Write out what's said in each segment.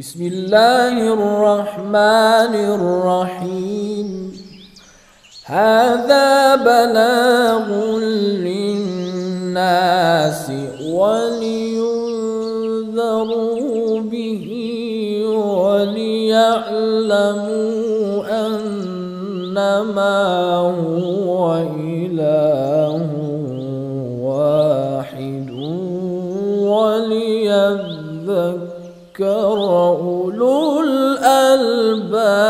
بسم الله الرحمن الرحيم. هذا بلاغ للناس ولينذروا به وليعلموا أنما هو إله واحد وليذكر أولو الألباب.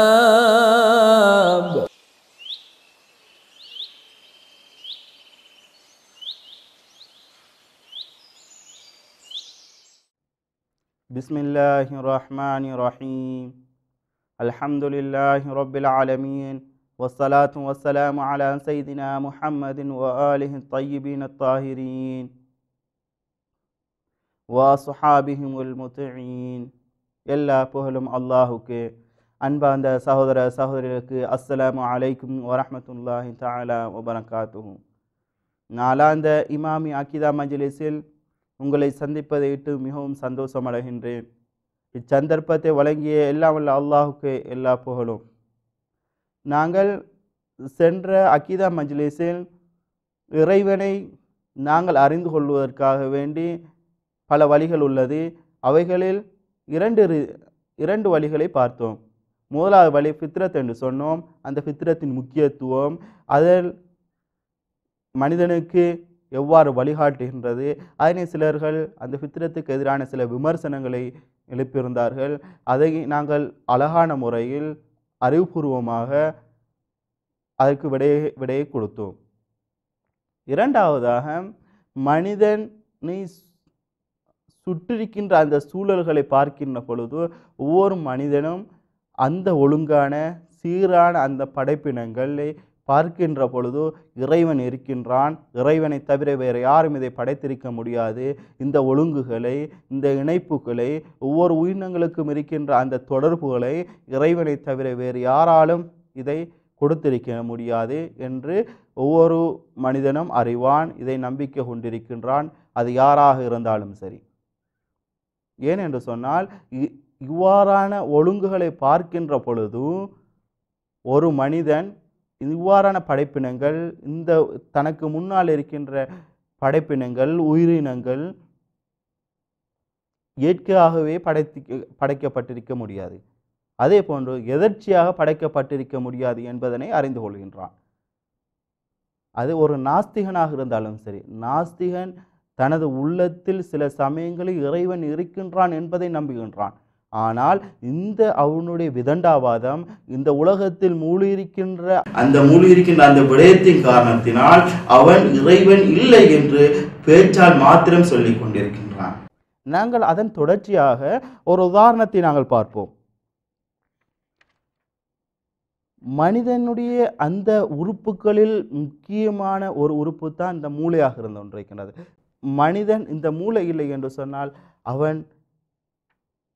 بسم الله الرحمن الرحيم. الحمد لله رب العالمين والصلاة والسلام على سيدنا محمد وآله الطيبين الطاهرين. வா சுஹாபிஹிம் உல் எல்லா புகழும் அல்லாஹுக்கு. அன்பார்ந்த சகோதர சகோதரிகளுக்கு அஸ்ஸலாமு அலைக்கும் வரமத்துல்லாஹி தாலா வபரகாத்துஹும் நாலாந்த இமாமி அக்கிதா மஜ்லிஸில் உங்களை சந்திப்பதை இட்டு மிகவும் சந்தோஷமடைகின்றேன் இச்சந்தர்ப்பத்தை வழங்கிய எல்லாம் உள்ள அல்லாஹுக்கு எல்லா புகழும். நாங்கள் சென்ற அக்கிதா மஜ்லிஸில் இறைவனை நாங்கள் அறிந்து கொள்வதற்காக வேண்டி பல வழிகள் உள்ளது. அவைகளில் இரண்டு ரி- இரண்டு வழிகளை பார்த்தோம். முதலாவது வழி ஃபித்ரத் என்று சொன்னோம். அந்த ஃபித்ரத்தின் முக்கியத்துவம் அதில் மனிதனுக்கு எவ்வாறு வழிகாட்டுகின்றது. அதனை சிலர்கள் அந்த ஃபித்ரத்துக்கு எதிரான சில விமர்சனங்களை எழுப்பியிருந்தார்கள். அதை நாங்கள் அழகான முறையில் அறிவுபூர்வமாக அதற்கு விடையை விடையை கொடுத்தோம். இரண்டாவதாக மனிதனை சுற்றிருக்கின்ற அந்த சூழல்களை பார்க்கின்ற பொழுது ஒவ்வொரு மனிதனும் அந்த ஒழுங்கான சீரான அந்த படைப்பினங்களை பார்க்கின்ற பொழுது இறைவன் இருக்கின்றான். இறைவனை தவிர வேறு யாரும் இதை படைத்திருக்க முடியாது. இந்த ஒழுங்குகளை இந்த இணைப்புகளை ஒவ்வொரு உயிரினங்களுக்கும் இருக்கின்ற அந்த தொடர்புகளை இறைவனை தவிர வேறு யாராலும் இதை கொடுத்திருக்க முடியாது என்று ஒவ்வொரு மனிதனும் அறிவான் இதை நம்பிக்கை கொண்டிருக்கின்றான். அது யாராக இருந்தாலும் சரி. ஏன் என்று சொன்னால் இ- இவ்வாறான ஒழுங்குகளை பார்க்கின்ற பொழுதும் ஒரு மனிதன் இவ்வாறான படைப்பினங்கள் இந்த தனக்கு முன்னால் இருக்கின்ற படைப்பினங்கள் உயிரினங்கள் இயற்கையாகவே படைத்து படைக்கப்பட்டிருக்க முடியாது. அதே போன்று எதர்ச்சியாக படைக்கப்பட்டிருக்க முடியாது என்பதனை அறிந்து கொள்கின்றான். அது ஒரு நாஸ்திகனாக இருந்தாலும் சரி நாஸ்திகன் தனது உள்ளத்தில் சில சமயங்களில் இறைவன் இருக்கின்றான் என்பதை நம்புகின்றான். ஆனால் இந்த அவனுடைய விதண்டாவாதம் இந்த உலகத்தில் மூழ்கியிருக்கின்ற அந்த மூழ்கியிருக்கின்ற அந்த விடயத்தின் காரணத்தினால் அவன் இறைவன் இல்லை என்று பேச்சால் மாத்திரம் சொல்லிக் கொண்டிருக்கின்றான். நாங்கள் அதன் தொடர்ச்சியாக ஒரு உதாரணத்தை நாங்கள் பார்ப்போம். மனிதனுடைய அந்த உறுப்புகளில் முக்கியமான ஒரு உறுப்பு தான் இந்த மூளையாக இருந்து கொண்டிருக்கின்றது. மனிதன் இந்த மூளை இல்லை என்று சொன்னால் அவன்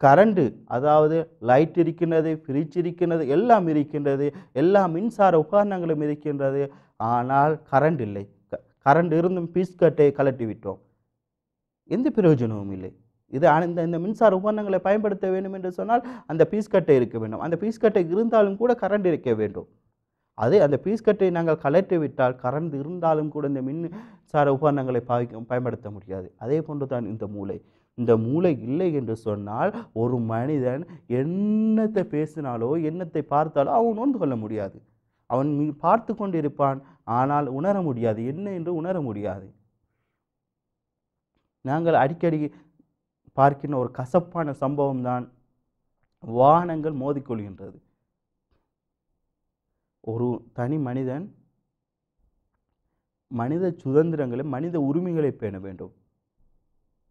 கரண்டு அதாவது லைட் இருக்கின்றது ஃப்ரிட்ஜ் இருக்கின்றது எல்லாம் இருக்கின்றது எல்லா மின்சார உபகரணங்களும் இருக்கின்றது. ஆனால் கரண்ட் இல்லை. க- கரண்ட் இருந்தும் பீஸ்கட்டை கலட்டி விட்டோம். எந்த பிரயோஜனமும் இல்லை. இது இந்த இந்த மின்சார உபகரணங்களை பயன்படுத்த வேண்டும் என்று சொன்னால் அந்த பீஸ்கட்டை இருக்க வேண்டும். அந்த பீஸ்கட்டை இருந்தாலும் கூட கரண்ட் இருக்க வேண்டும். அதே அந்த பீஸ்கட்டை நாங்கள் கலற்றி விட்டால் கரண்ட் இருந்தாலும் கூட இந்த மின்சார உபகரணங்களை பாவிக்க பயன்படுத்த முடியாது. அதே போன்று தான் இந்த மூளை. இந்த மூளை இல்லை என்று சொன்னால் ஒரு மனிதன் என்னத்தை பேசினாலோ என்னத்தை பார்த்தாலோ அவன் உணர்ந்து கொள்ள முடியாது. அவன் பார்த்து கொண்டிருப்பான் ஆனால் உணர முடியாது. என்ன என்று உணர முடியாது. நாங்கள் அடிக்கடி பார்க்கின்ற ஒரு கசப்பான சம்பவம் தான் வாகனங்கள் மோதிக்கொள்கின்றது. ஒரு தனி மனிதன் மனித சுதந்திரங்களை மனித உரிமைகளை பேண வேண்டும்.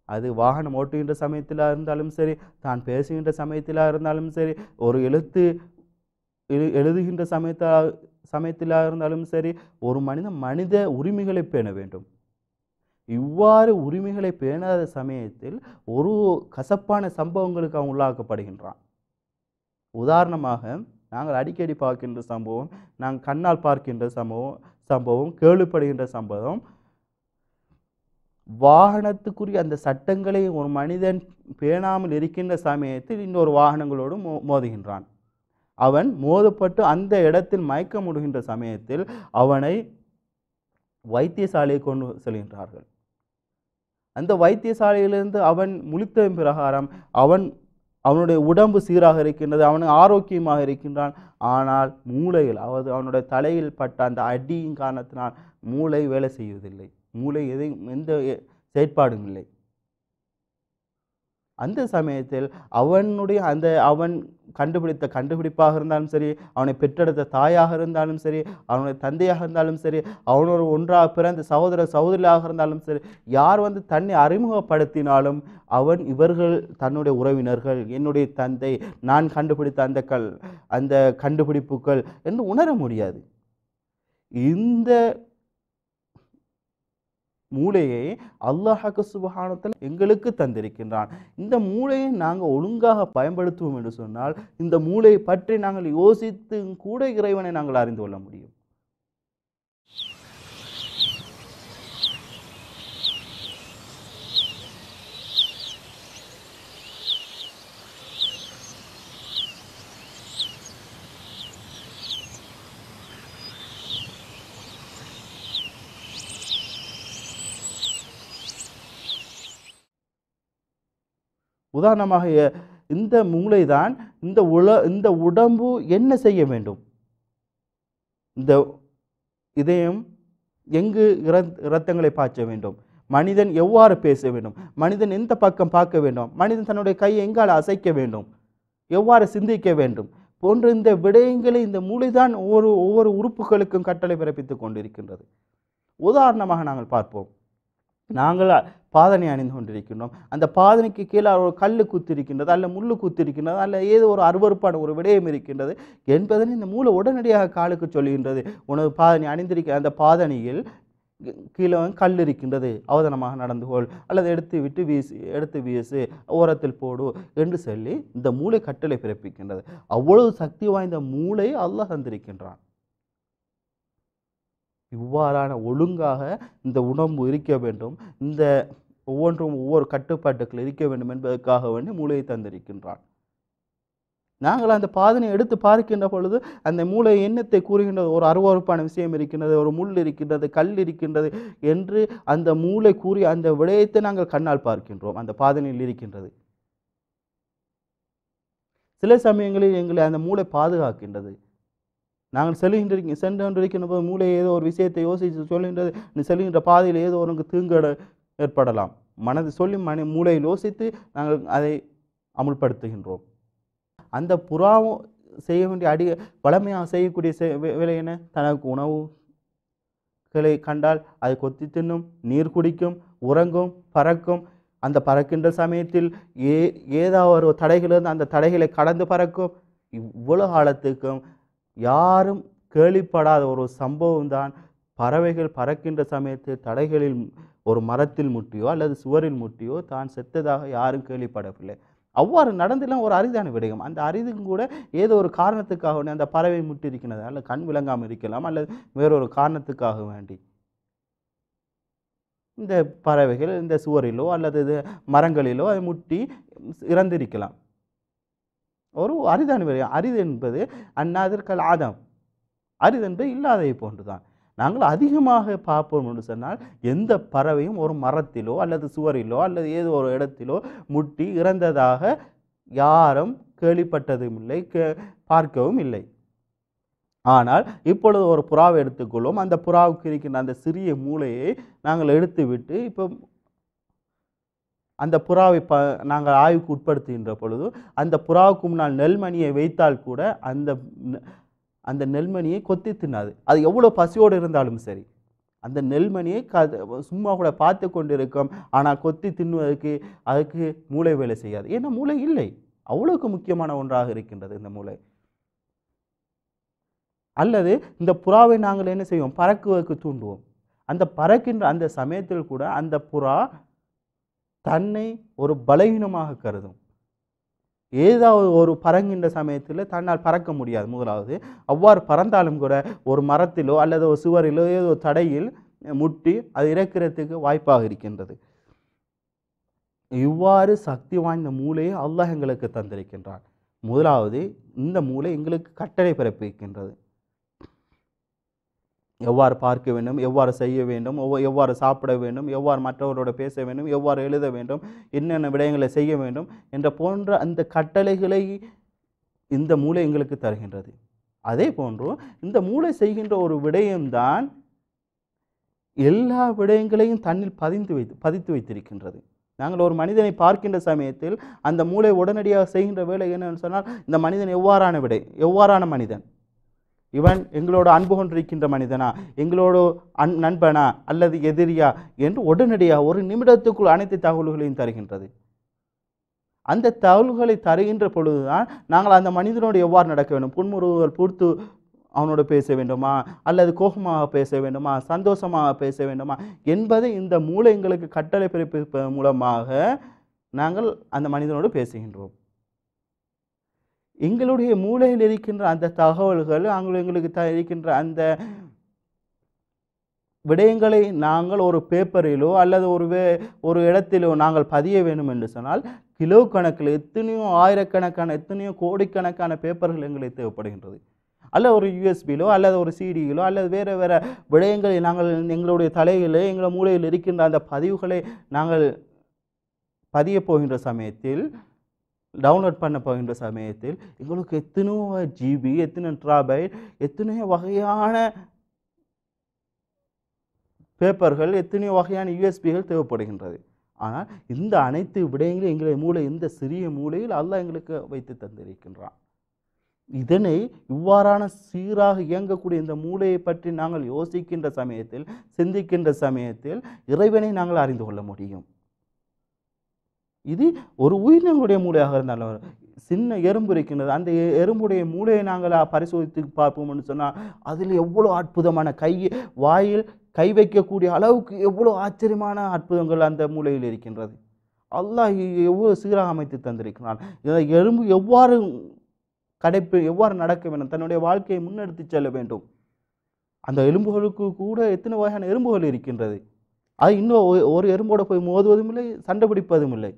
அது வாகனம் ஓட்டுகின்ற சமயத்தில் இருந்தாலும் சரி தான் பேசுகின்ற சமயத்திலாக இருந்தாலும் சரி ஒரு எழுத்து எழு எழுதுகின்ற சமயத்தில் சமயத்திலாக இருந்தாலும் சரி ஒரு மனிதன் மனித உரிமைகளை பேண வேண்டும். இவ்வாறு உரிமைகளை பேணாத சமயத்தில் ஒரு கசப்பான சம்பவங்களுக்கு அவன் உள்ளாக்கப்படுகின்றான். உதாரணமாக நாங்கள் அடிக்கடி பார்க்கின்ற சம்பவம் நாங்கள் கண்ணால் பார்க்கின்ற சம்பவம் சம்பவம் கேள்விப்படுகின்ற சம்பவம். வாகனத்துக்குரிய அந்த சட்டங்களை ஒரு மனிதன் பேணாமல் இருக்கின்ற சமயத்தில் இன்னொரு வாகனங்களோடு மோ மோதுகின்றான். அவன் மோதப்பட்டு அந்த இடத்தில் மயக்க முடிகின்ற சமயத்தில் அவனை வைத்தியசாலையை கொண்டு செல்கின்றார்கள். அந்த வைத்தியசாலையிலிருந்து அவன் முழித்த பிரகாரம் அவன் அவனுடைய உடம்பு சீராக இருக்கின்றது அவன் ஆரோக்கியமாக இருக்கின்றான். ஆனால் மூளையில் அதாவது அவனுடைய தலையில் பட்ட அந்த அடியின் காரணத்தினால் மூளை வேலை செய்வதில்லை. மூளை எதையும் எந்த செயற்பாடும் இல்லை. அந்த சமயத்தில் அவனுடைய அந்த அவன் கண்டுபிடித்த கண்டுபிடிப்பாக இருந்தாலும் சரி அவனை பெற்றெடுத்த தாயாக இருந்தாலும் சரி அவனுடைய தந்தையாக இருந்தாலும் சரி அவனோட ஒன்றாக பிறந்த சகோதர சகோதரியாக இருந்தாலும் சரி யார் வந்து தன்னை அறிமுகப்படுத்தினாலும் அவன் இவர்கள் தன்னுடைய உறவினர்கள் என்னுடைய தந்தை நான் கண்டுபிடித்த அந்த கல் அந்த கண்டுபிடிப்புகள் என்று உணர முடியாது. இந்த மூளையை அல்லாஹாக்கு சுபஹானத்தில் எங்களுக்கு தந்திருக்கின்றான். இந்த மூளையை நாங்கள் ஒழுங்காக பயன்படுத்துவோம் என்று சொன்னால் இந்த மூளையை பற்றி நாங்கள் யோசித்து கூட இறைவனை நாங்கள் அறிந்து கொள்ள முடியும். உதாரணமாக இந்த இந்த மூளைதான் இந்த உல இந்த உடம்பு என்ன செய்ய வேண்டும்? இந்த இதயம் எங்கு இரத்தங்களை பாய்ச்ச வேண்டும்? மனிதன் எவ்வாறு பேச வேண்டும்? மனிதன் எந்த பக்கம் பார்க்க வேண்டும்? மனிதன் தன்னுடைய கையை எங்கால் அசைக்க வேண்டும்? எவ்வாறு சிந்திக்க வேண்டும்? போன்ற இந்த விடயங்களை இந்த மூளைதான் ஒவ்வொரு ஒவ்வொரு உறுப்புகளுக்கும் கட்டளை பிறப்பித்துக் கொண்டிருக்கின்றது. உதாரணமாக நாங்கள் பார்ப்போம். நாங்கள் பாதனை அணிந்து கொண்டிருக்கின்றோம். அந்த பாதனைக்கு கீழே ஒரு கல் குத்திருக்கின்றது அல்ல முள்ளு குத்திருக்கின்றது அல்ல ஏதோ ஒரு அருவருப்பான ஒரு விடயம் இருக்கின்றது என்பதனை இந்த மூளை உடனடியாக காலுக்கு சொல்கின்றது உனது பாதனை அணிந்திருக்க அந்த பாதனையில் கீழே கல் இருக்கின்றது. அவதானமாக நடந்து கொள். அல்லது எடுத்து விட்டு வீசு எடுத்து வீசு ஓரத்தில் போடு என்று சொல்லி இந்த மூளை கட்டளை பிறப்பிக்கின்றது. அவ்வளவு சக்தி வாய்ந்த மூளை அல்லாஹ் தந்திருக்கின்றான். இவ்வாறான ஒழுங்காக இந்த உணவு இருக்க வேண்டும். இந்த ஒவ்வொன்றும் ஒவ்வொரு கட்டுப்பாட்டுகள் இருக்க வேண்டும் என்பதற்காக வேண்டி மூளையை தந்திருக்கின்றான். நாங்கள் அந்த பாதனை எடுத்து பார்க்கின்ற பொழுது அந்த மூளை எண்ணத்தை கூறுகின்றது ஒரு அருவறுப்பான விஷயம் இருக்கின்றது ஒரு முள் இருக்கின்றது கல் இருக்கின்றது என்று அந்த மூளை கூறி அந்த விடயத்தை நாங்கள் கண்ணால் பார்க்கின்றோம். அந்த பாதனையில் இருக்கின்றது. சில சமயங்களில் எங்களை அந்த மூளை பாதுகாக்கின்றது. நாங்கள் செல்கின்ற சென்று கொண்டிருக்கின்ற போது மூளை ஏதோ ஒரு விஷயத்தை யோசித்து சொல்கின்றது நீ செல்கின்ற பாதையில் ஏதோ உனக்கு தீங்கட ஏற்படலாம். மனது சொல்லி மன மூளையில் யோசித்து நாங்கள் அதை அமுல்படுத்துகின்றோம். அந்த புறாவும் செய்ய வேண்டிய அடி வளமையாக செய்யக்கூடிய செ- வேலை என்ன? தனக்கு உணவுகளை கண்டால் அதை கொத்தி தின்னும் நீர் குடிக்கும் உறங்கும் பறக்கும். அந்த பறக்கின்ற சமயத்தில் ஏ ஏதாவது ஒரு தடைகள் இருந்து அந்த தடைகளை கடந்து பறக்கும். இவ்வளோ காலத்துக்கும் யாரும் கேள்விப்படாத ஒரு சம்பவம் தான் பறவைகள் பறக்கின்ற சமயத்தில் தடைகளில் ஒரு மரத்தில் முட்டியோ அல்லது சுவரில் முட்டியோ தான் செத்ததாக யாரும் கேள்விப்படவில்லை. அவ்வாறு நடந்தெல்லாம் ஒரு அரிதான விடயம். அந்த அரிதும் கூட ஏதோ ஒரு காரணத்துக்காக வேண்டி அந்த பறவை முட்டி அல்லது கண் விளங்காமல் இருக்கலாம் அல்லது வேறொரு காரணத்துக்காக வேண்டி. இந்த பறவைகள் இந்த சுவரிலோ அல்லது இது மரங்களிலோ அதை முட்டி இறந்திருக்கலாம். ஒரு அரிதான விடயம் அரிது என்பது அந்நாதிற்கல் ஆதம். அரிது என்பது இல்லாததை போன்றுதான். நாங்கள் அதிகமாக பார்ப்போம் என்று சொன்னால் எந்த பறவையும் ஒரு மரத்திலோ அல்லது சுவரிலோ அல்லது ஏதோ ஒரு இடத்திலோ முட்டி இறந்ததாக யாரும் கேள்விப்பட்டதும் இல்லை கே பார்க்கவும் இல்லை. ஆனால் இப்பொழுது ஒரு புறாவை எடுத்துக்கொள்வோம். அந்த புறாவுக்கு இருக்கின்ற அந்த சிறிய மூளையை நாங்கள் எடுத்துவிட்டு இப்போ அந்த புறாவை ப நாங்கள் ஆய்வுக்கு உட்படுத்துகின்ற பொழுது அந்த புறாவுக்கு முன்னால் நெல்மணியை வைத்தால் கூட அந்த அந்த நெல்மணியை கொத்தி தின்னாது. அது எவ்வளோ பசியோடு இருந்தாலும் சரி. அந்த நெல்மணியை க சும்மா கூட பார்த்து கொண்டிருக்கும் ஆனால் கொத்தி தின்னுவதற்கு அதுக்கு மூளை வேலை செய்யாது. ஏன்னா மூளை இல்லை. அவ்வளோக்கு முக்கியமான ஒன்றாக இருக்கின்றது இந்த மூளை. அல்லது இந்த புறாவை நாங்கள் என்ன செய்வோம்? பறக்குவதற்கு தூண்டுவோம். அந்த பறக்கின்ற அந்த சமயத்தில் கூட அந்த புறா தன்னை ஒரு பலவீனமாக கருதும். ஏதாவது ஒரு பறங்கின்ற சமயத்தில் தன்னால் பறக்க முடியாது. முதலாவது அவ்வாறு பறந்தாலும் கூட ஒரு மரத்திலோ அல்லது ஒரு சுவரிலோ ஏதோ ஒரு தடையில் முட்டி அது இறக்கிறதுக்கு வாய்ப்பாக இருக்கின்றது. இவ்வாறு சக்தி வாய்ந்த மூளையை அல்லாஹ் எங்களுக்கு தந்திருக்கின்றான். முதலாவது இந்த மூளை எங்களுக்கு கட்டளை பிறப்பிக்கின்றது. எவ்வாறு பார்க்க வேண்டும் எவ்வாறு செய்ய வேண்டும் ஒவ்வொ- எவ்வாறு சாப்பிட வேண்டும் எவ்வாறு மற்றவரோட பேச வேண்டும் எவ்வாறு எழுத வேண்டும் என்னென்ன விடயங்களை செய்ய வேண்டும் என்ற போன்ற அந்த கட்டளைகளை இந்த மூளை எங்களுக்கு தருகின்றது. அதே போன்று இந்த மூளை செய்கின்ற ஒரு விடயம்தான் எல்லா விடயங்களையும் தண்ணில் பதிந்து வைத்து பதித்து வைத்திருக்கின்றது. நாங்கள் ஒரு மனிதனை பார்க்கின்ற சமயத்தில் அந்த மூளை உடனடியாக செய்கின்ற வேலை என்னன்னு சொன்னால் இந்த மனிதன் எவ்வாறான விடை எவ்வாறான மனிதன்? இவன் எங்களோட அன்பு கொண்டிருக்கின்ற மனிதனா எங்களோட அன் நண்பனா அல்லது எதிரியா என்று உடனடியாக ஒரு நிமிடத்துக்குள் அனைத்து தகவல்களையும் தருகின்றது. அந்த தகவல்களை தருகின்ற பொழுதுதான் நாங்கள் அந்த மனிதனோடு எவ்வாறு நடக்க வேண்டும்? புன்முறுவல் பூர்த்து அவனோட பேச வேண்டுமா? அல்லது கோபமாக பேச வேண்டுமா? சந்தோஷமாக பேச வேண்டுமா? என்பதை இந்த மூளை எங்களுக்கு கட்டளை பிறப்பிப்பதன் மூலமாக நாங்கள் அந்த மனிதனோடு பேசுகின்றோம். எங்களுடைய மூளையில் இருக்கின்ற அந்த தகவல்கள் அங்கே எங்களுக்கு த இருக்கின்ற அந்த விடயங்களை நாங்கள் ஒரு பேப்பரிலோ அல்லது ஒரு வே ஒரு இடத்திலோ நாங்கள் பதிய வேண்டும் என்று சொன்னால் கிலோ கணக்கில் எத்தனையோ ஆயிரக்கணக்கான எத்தனையோ கோடிக்கணக்கான பேப்பர்கள் எங்களுக்கு தேவைப்படுகின்றது. அல்ல ஒரு யூஎஸ்பியிலோ அல்லது ஒரு சிடியிலோ அல்லது வேறு வேறு விடயங்களை நாங்கள் எங்களுடைய தலையில் எங்கள் மூளையில் இருக்கின்ற அந்த பதிவுகளை நாங்கள் பதிய போகின்ற சமயத்தில் டவுன்லோட் பண்ண போகின்ற சமயத்தில் எங்களுக்கு எத்தனையோ ஜிபி எத்தனை ட்ராபைட் எத்தனையோ வகையான பேப்பர்கள் எத்தனையோ வகையான யூஎஸ்பிகள் தேவைப்படுகின்றது. ஆனால் இந்த அனைத்து விடயங்களும் எங்களுடைய மூளை இந்த சிறிய மூளையில் அல்லாஹ் எங்களுக்கு வைத்து தந்திருக்கின்றான். இதனை இவ்வாறான சீராக இயங்கக்கூடிய இந்த மூளையை பற்றி நாங்கள் யோசிக்கின்ற சமயத்தில் சிந்திக்கின்ற சமயத்தில் இறைவனை நாங்கள் அறிந்து கொள்ள முடியும். இது ஒரு உயிரினங்களுடைய மூளையாக இருந்தாலும் சின்ன எறும்பு இருக்கின்றது. அந்த எறும்புடைய மூளையை நாங்கள் பரிசோதித்து பார்ப்போம்னு சொன்னால் அதில் எவ்வளோ அற்புதமான கை வாயில் கை வைக்கக்கூடிய அளவுக்கு எவ்வளோ ஆச்சரியமான அற்புதங்கள் அந்த மூளையில் இருக்கின்றது. அல்லாஹ் எவ்வளோ சீராக அமைத்து தந்திருக்கிறான். இந்த எறும்பு எவ்வாறு கடைப்பு எவ்வாறு நடக்க வேண்டும்? தன்னுடைய வாழ்க்கையை முன்னெடுத்து செல்ல வேண்டும். அந்த எலும்புகளுக்கு கூட எத்தனை வகையான எறும்புகள் இருக்கின்றது. அது இன்னும் ஒரு எறும்போடு போய் மோதுவதும் இல்லை சண்டை பிடிப்பதும் இல்லை.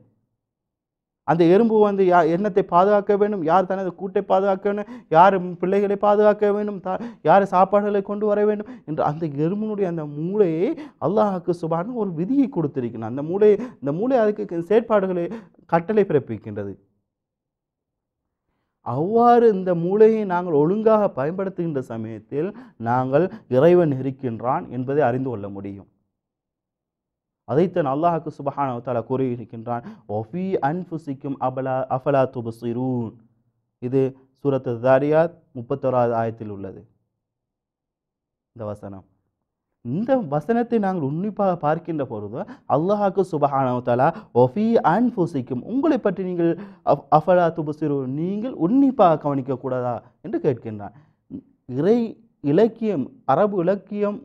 அந்த எறும்பு வந்து யா எண்ணத்தை பாதுகாக்க வேண்டும்? யார் தனது கூட்டை பாதுகாக்க வேண்டும்? யார் பிள்ளைகளை பாதுகாக்க வேண்டும்? தா யார் சாப்பாடுகளை கொண்டு வர வேண்டும்? என்று அந்த எறும்புனுடைய அந்த மூளையை அல்லாஹுக்கு சுபான ஒரு விதியை கொடுத்திருக்கிறான். அந்த மூளை இந்த மூளை அதுக்கு செயற்பாடுகளை கட்டளை பிறப்பிக்கின்றது. அவ்வாறு இந்த மூளையை நாங்கள் ஒழுங்காக பயன்படுத்துகின்ற சமயத்தில் நாங்கள் இறைவன் இருக்கின்றான் என்பதை அறிந்து கொள்ள முடியும். அதைத்தான் அல்லாஹுக்கு சுபஹான தஆலா கூறியிருக்கின்றான் ஒஃபி அன்ஃபுசிக்கும் அபலா அஃபலா துபசிரூன் இது சூரத்து தாரியாத் முப்பத்தோராவது ஆயத்தில் உள்ளது. இந்த வசனம். இந்த வசனத்தை நாங்கள் உன்னிப்பாக பார்க்கின்ற பொழுது அல்லாஹாக்கு சுபஹானஹு தஆலா ஒஃபி அன்ஃபுசிக்கும் உங்களை பற்றி நீங்கள் அஃப்- அஃபலா துபசிரூன் நீங்கள் உன்னிப்பாக கவனிக்கக்கூடாதா? என்று கேட்கின்றான். இறை இலக்கியம் அரபு இலக்கியம்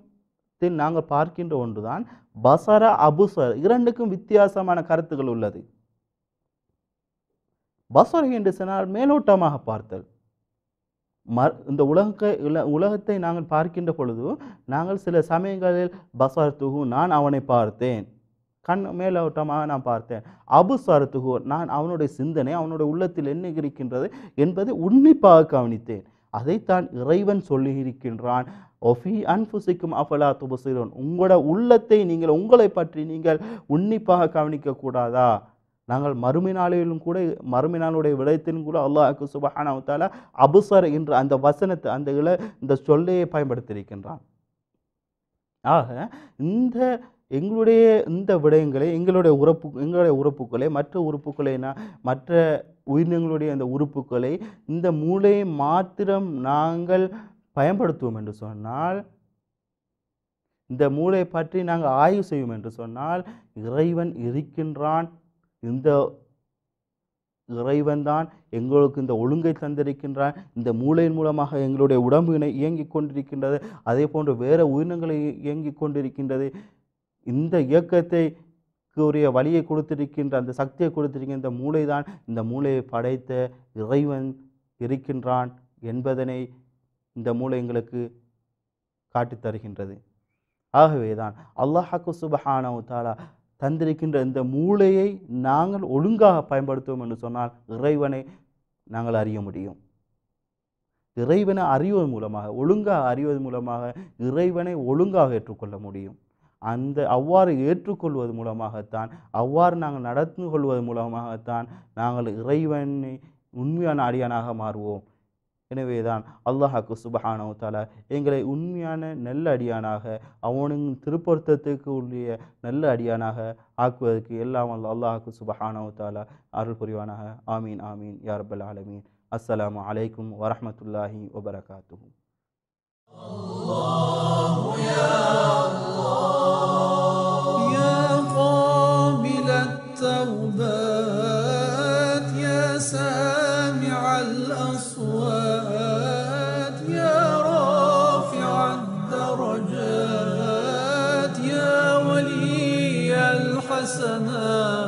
தென் நாங்கள் பார்க்கின்ற ஒன்றுதான். பசர அபுசர் இரண்டுக்கும் வித்தியாசமான கருத்துக்கள் உள்ளது. பசர் என்று சொன்னால் மேலோட்டமாக பார்த்தல். ம இந்த உலக உலகத்தை நாங்கள் பார்க்கின்ற பொழுது நாங்கள் சில சமயங்களில் பசர் துகு நான் அவனை பார்த்தேன். கண் மேலோட்டமாக நான் பார்த்தேன். அபுசர் துகு நான் அவனுடைய சிந்தனை அவனுடைய உள்ளத்தில் என்ன இருக்கின்றது என்பதை உன்னிப்பாக கவனித்தேன். அதைத்தான் இறைவன் சொல்லியிருக்கின்றான். ஒஃபி அன்புசிக்கும் அஃபலா துபசிரோன் உங்களோட உள்ளத்தை நீங்கள் உங்களை பற்றி நீங்கள் உன்னிப்பாக கவனிக்கக்கூடாதா நாங்கள் மறுமை நாளிலும் கூட மறுமை நாளுடைய விடயத்திலும் கூட அல்லாஹுக்கு சுபஹானாவத்தால அபுசர் என்ற அந்த வசனத்தை அந்த இல இந்த சொல்லையை பயன்படுத்தியிருக்கின்றான். ஆக இந்த எங்களுடைய இந்த விடயங்களை எங்களுடைய உறுப்பு எங்களுடைய உறுப்புகளை மற்ற உறுப்புகளை மற்ற உயிரினங்களுடைய அந்த உறுப்புகளை இந்த மூளையை மாத்திரம் நாங்கள் பயன்படுத்துவோம் என்று சொன்னால் இந்த மூளை பற்றி நாங்கள் ஆய்வு செய்வோம் என்று சொன்னால் இறைவன் இருக்கின்றான். இந்த இறைவன் தான் எங்களுக்கு இந்த ஒழுங்கை தந்திருக்கின்றான். இந்த மூளையின் மூலமாக எங்களுடைய உடம்பு இயங்கிக் கொண்டிருக்கின்றது. அதே போன்று வேறு உயிரினங்களை இயங்கிக் கொண்டிருக்கின்றது. இந்த இயக்கத்தை உரிய வழியை கொடுத்திருக்கின்ற அந்த சக்தியை கொடுத்திருக்கின்ற இந்த மூளை தான் இந்த மூளையை படைத்த இறைவன் இருக்கின்றான் என்பதனை இந்த மூளை எங்களுக்கு காட்டித் தருகின்றது. ஆகவேதான் அல்லாஹாக்கு சுபஹானவு தாலா தந்திருக்கின்ற இந்த மூளையை நாங்கள் ஒழுங்காக பயன்படுத்துவோம் என்று சொன்னால் இறைவனை நாங்கள் அறிய முடியும். இறைவனை அறிவதன் மூலமாக ஒழுங்காக அறிவதன் மூலமாக இறைவனை ஒழுங்காக ஏற்றுக்கொள்ள முடியும். அந்த அவ்வாறு ஏற்றுக்கொள்வது மூலமாகத்தான் அவ்வாறு நாங்கள் நடந்து கொள்வது மூலமாகத்தான் நாங்கள் இறைவனை உண்மையான அடியானாக மாறுவோம். எனவேதான் அல்லாஹாக்கு சுபஹானவு தாலா எங்களை உண்மையான நல்ல அடியானாக அவனின் திருப்பொருத்தத்துக்கு உரிய நல்ல அடியானாக ஆக்குவதற்கு எல்லாம் அல்ல அல்லாஹாக்கு சுபஹானவு தாலா அருள் புரிவானாக. ஆமீன் ஆமீன். யாரபல் ஆலமீன். அஸ்ஸலாமு அலைக்கும் வரஹ்மத்துல்லாஹி வபரகாத்துஹு. حسنات